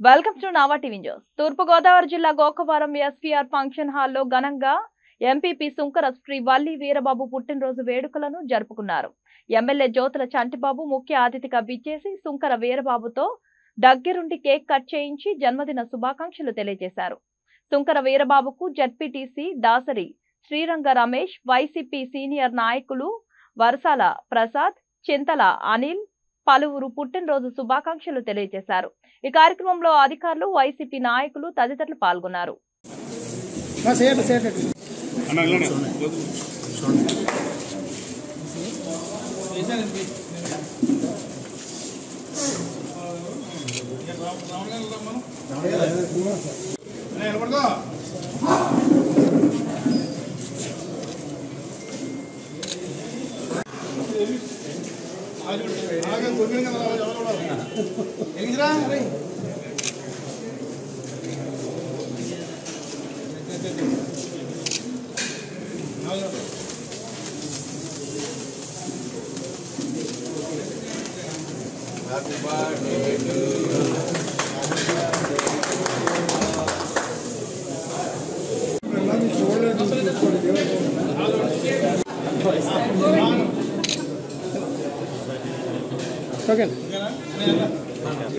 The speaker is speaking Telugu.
Welcome to Nava TV news Thurpu Godavari జిల్లా గోకవరం ఎస్పీఆర్ ఫంక్షన్ హాల్లో ఘనంగా ఎంపీపీ సుంకర శ్రీ వల్లి వీరబాబు పుట్టినరోజు వేడుకలను జరుపుకున్నారు. ఎమ్మెల్యే జ్యోతుల చంటిబాబు ముఖ్య అతిథిగా విచ్చేసి సుంకర వీరబాబుతో దగ్గరుండి కేక్ కట్ చేయించి జన్మదిన శుభాకాంక్షలు తెలియజేశారు. Sunkara వీరబాబుకు ZPTC Dasari Sriranga Ramesh YCP senior నాయకులు వరసాల ప్రసాద్ చింతల అనిల్ పలువురు పుట్టినరోజు శుభాకాంక్షలు తెలియజేశారు. ఈ కార్యక్రమంలో అధికారులు వైసీపీ నాయకులు తదితరులు పాల్గొన్నారు. మా చూడలేదు Okay. Okay.